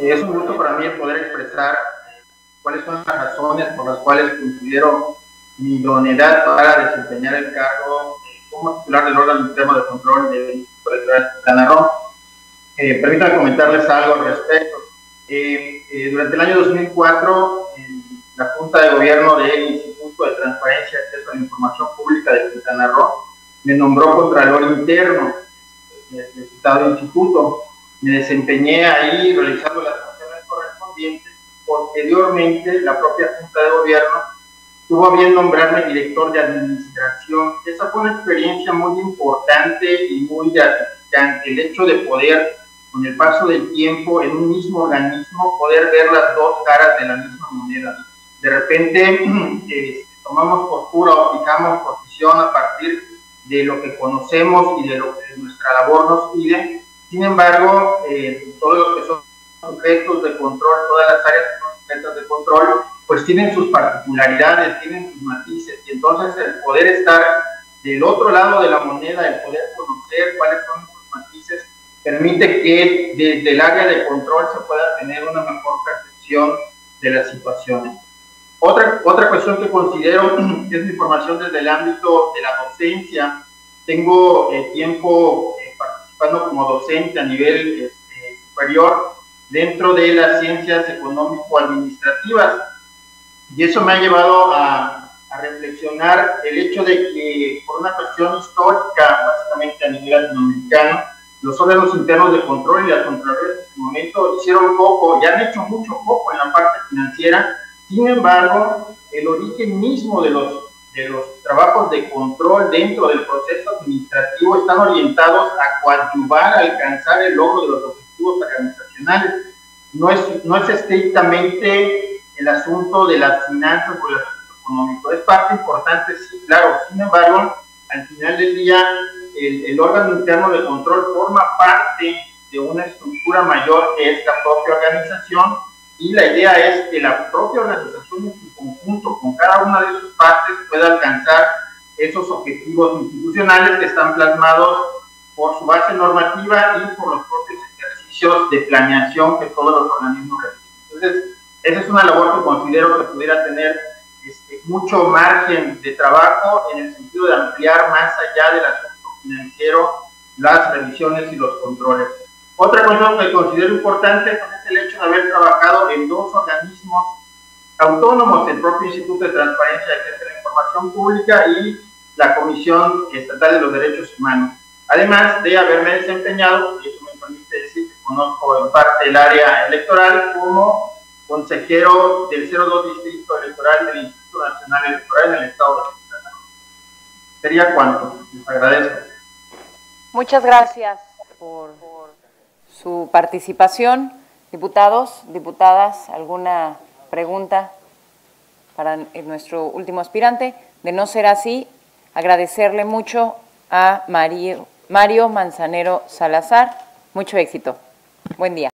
Es un gusto para mí poder expresar cuáles son las razones por las cuales considero mi idoneidad para desempeñar el cargo como titular del órgano interno de control del Instituto Electoral de Quintana eh, permítanme comentarles algo al respecto. Eh, eh, durante el año 2004, la Junta de Gobierno del Instituto de Transparencia y Acceso a la Información Pública de Quintana Roo me nombró Contralor Interno del citado instituto. Me desempeñé ahí realizando las funciones correspondientes. Posteriormente, la propia Junta de Gobierno tuvo bien nombrarme director de administración. Esa fue una experiencia muy importante y muy gratificante. El hecho de poder, con el paso del tiempo, en un mismo organismo, poder ver las dos caras de la misma moneda. De repente, eh, tomamos postura o fijamos posición a partir de lo que conocemos y de lo que nuestra labor nos pide. Sin embargo, eh, todos los que son sujetos de control, todas las áreas que son sujetas de control, pues tienen sus particularidades, tienen sus matices, y entonces el poder estar del otro lado de la moneda, el poder conocer cuáles son sus matices, permite que desde el área de control se pueda tener una mejor percepción de las situaciones. Otra, otra cuestión que considero es mi formación desde el ámbito de la docencia. Tengo eh, tiempo como docente a nivel este, superior dentro de las ciencias económico-administrativas. Y eso me ha llevado a, reflexionar el hecho de que por una cuestión histórica, básicamente a nivel latinoamericano, los órganos internos de control y las Contralorías en este momento hicieron poco y han hecho mucho poco en la parte financiera sin embargo, el origen mismo de los, de los trabajos de control dentro del proceso administrativo están orientados a coadyuvar a alcanzar el logro de los objetivos organizacionales. No es, no es estrictamente el asunto de las finanzas o el asunto económico. Es parte importante, sí, claro. Sin embargo, al final del día, el, el órgano interno de control forma parte de una estructura mayor que es la propia organización y la idea es que la propia organización en su conjunto, con cada una de sus partes, pueda alcanzar esos objetivos institucionales que están plasmados por su base normativa y por los propios ejercicios de planeación que todos los organismos realizan. Entonces, esa es una labor que considero que pudiera tener este, mucho margen de trabajo en el sentido de ampliar más allá del asunto financiero las revisiones y los controles. Otra cuestión que considero importante es el hecho de haber trabajado en dos organismos autónomos, el propio Instituto de Transparencia de la Información Pública y la Comisión Estatal de los Derechos Humanos. Además de haberme desempeñado, y eso me permite decir que conozco en parte el área electoral como consejero del 02 Distrito Electoral del Instituto Nacional Electoral en el Estado de Quintana Sería cuanto. Les agradezco. Muchas gracias por su participación. Diputados, diputadas, ¿alguna pregunta para nuestro último aspirante? De no ser así, agradecerle mucho a Mario, Manzanero Salazar. Mucho éxito. Buen día.